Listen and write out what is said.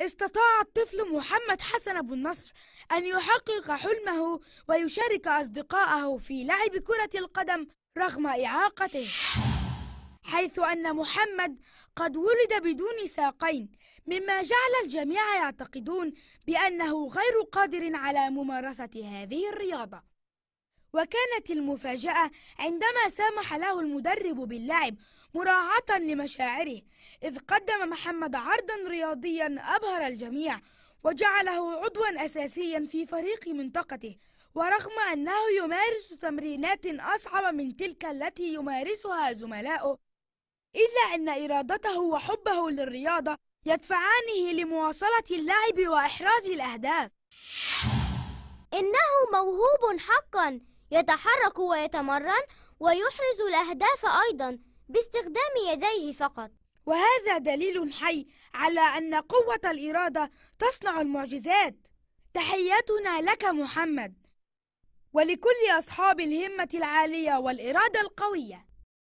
استطاع الطفل محمد حسن أبو النصر أن يحقق حلمه ويشارك أصدقائه في لعب كرة القدم رغم إعاقته حيث أن محمد قد ولد بدون ساقين مما جعل الجميع يعتقدون بأنه غير قادر على ممارسة هذه الرياضة. وكانت المفاجأة عندما سامح له المدرب باللعب مراعاة لمشاعره إذ قدم محمد عرضا رياضيا أبهر الجميع وجعله عضوا أساسيا في فريق منطقته ورغم أنه يمارس تمرينات أصعب من تلك التي يمارسها زملاؤه إلا أن إرادته وحبه للرياضة يدفعانه لمواصلة اللعب وإحراز الأهداف. إنه موهوب حقا يتحرك ويتمرن ويحرز الأهداف أيضا باستخدام يديه فقط. وهذا دليل حي على أن قوة الإرادة تصنع المعجزات. تحياتنا لك محمد. ولكل أصحاب الهمة العالية والإرادة القوية.